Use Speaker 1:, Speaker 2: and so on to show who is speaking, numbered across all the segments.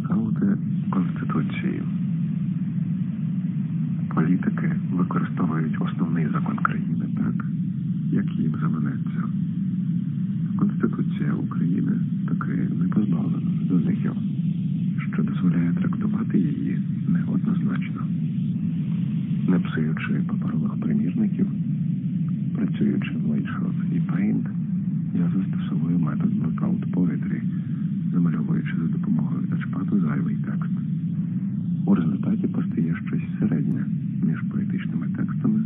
Speaker 1: Блекаути Конституції. Політики використовують основний закон країни так, як їм заманеться. Конституція України таки не позбавлена дозвілів, що дозволяє трактувати її неоднозначно. Не псуючи паперових примірників, працюючи в Lightshot і Paint, У результаті постає щось середнє між поетичними текстами,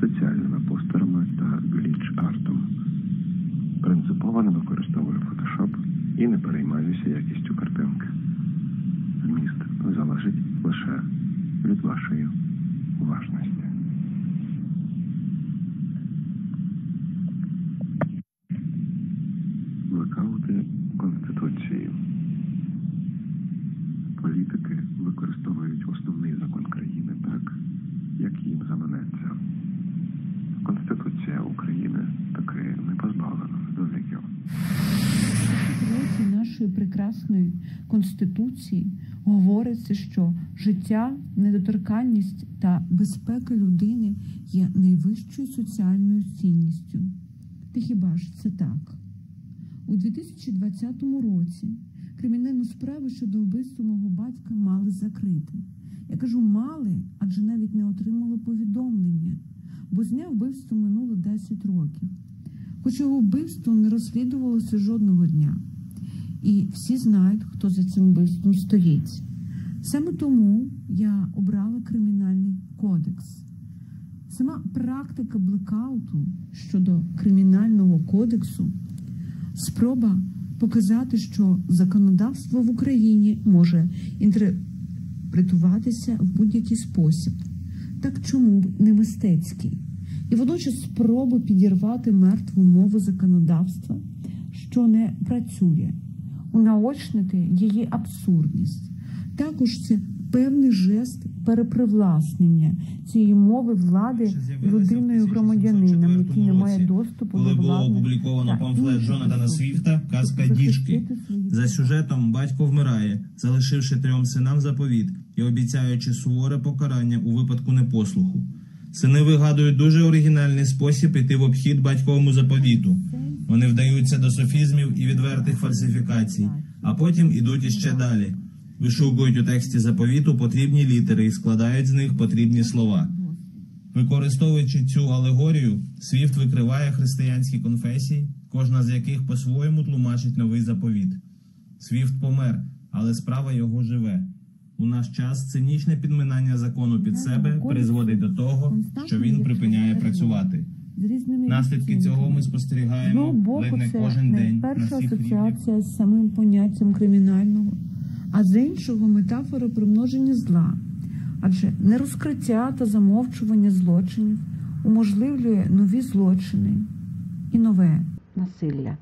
Speaker 1: соціальними постерами та гліч-артом. Принципово не використовую Photoshop і не переймаюся якістю картинки. Зміст залежить лише від вашої уважності. Блекаути Конституції. Політики використовують основний закон країни так, як їм заманеться. Конституція України таки не позбавлена
Speaker 2: році нашої прекрасної конституції говориться, що життя, недоторканність та безпека людини є найвищою соціальною цінністю. Та хіба ж це так? У 2020 році кримінальну справу щодо вбивства мого батька мали закрити. Я кажу мали, адже навіть не отримали повідомлення, бо з дня вбивства минуло 10 років. Хоч його вбивство не розслідувалося жодного дня. І всі знають, хто за цим вбивством стоїть. Саме тому я обрала кримінальний кодекс. Сама практика блекауту щодо кримінального кодексу спроба показати, що законодавство в Україні може інтерпретуватися в будь-який спосіб. Так чому б не мистецький? І водночас спроби підірвати мертву мову законодавства, що не працює, унаочнити її абсурдність. Також це певний жест перепривласнення цієї мови влади людиною громадянином, який не має доступу
Speaker 3: коли
Speaker 2: до
Speaker 3: було опубліковано памфлет Джонатана Свіфта «Казка діжки». За сюжетом батько вмирає, залишивши трьом синам заповіт і обіцяючи суворе покарання у випадку непослуху. Сини вигадують дуже оригінальний спосіб іти в обхід батьковому заповіту. Вони вдаються до софізмів і відвертих фальсифікацій, а потім ідуть іще далі. Вишукують у тексті заповіту потрібні літери і складають з них потрібні слова. Використовуючи цю алегорію, Свіфт викриває християнські конфесії, кожна з яких по-своєму тлумачить новий заповіт. Свіфт помер, але справа його живе. У наш час цинічне підминання закону під себе призводить до того, що він припиняє працювати. Наслідки цього ми спостерігаємо ледь не кожен день рівнях.
Speaker 2: асоціація з самим поняттям кримінального, а з іншого метафора примноження зла. Адже нерозкриття та замовчування злочинів уможливлює нові злочини і нове насилля.